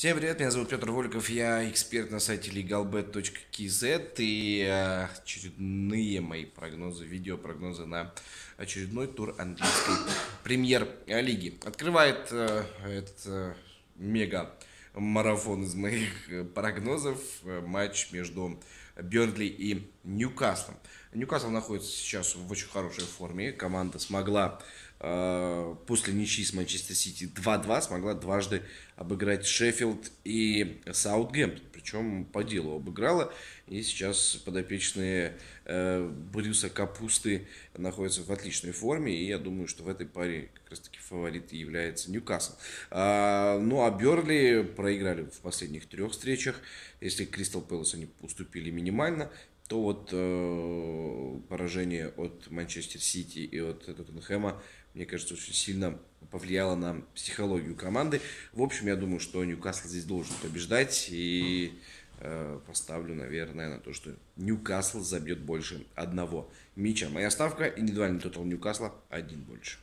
Всем привет, меня зовут Петр Воликов, я эксперт на сайте legalbet.kz и э, очередные мои прогнозы, видео прогнозы на очередной тур английской премьер-лиги. Открывает э, этот мега марафон из моих прогнозов э, матч между Бернли и Ньюкаслом. Ньюкасл находится сейчас в очень хорошей форме. Команда смогла э, после ничьи с Манчестер Сити 2-2 смогла дважды обыграть Шеффилд и Саутгемптон. Причем по делу обыграла. И сейчас подопечные э, Брюса Капусты находятся в отличной форме. И я думаю, что в этой паре как раз таки фаворит является Ньюкасл. А, ну а Берли проиграли в последних трех встречах. Если Кристал Пэлас они уступили минимально, то вот э, поражение от Манчестер Сити и от Тоттенхэма, мне кажется, очень сильно повлияло на психологию команды. В общем, я думаю, что Ньюкасл здесь должен побеждать и э, поставлю, наверное, на то, что Ньюкасл забьет больше одного мяча. Моя ставка индивидуальный тотал Ньюкасла один больше.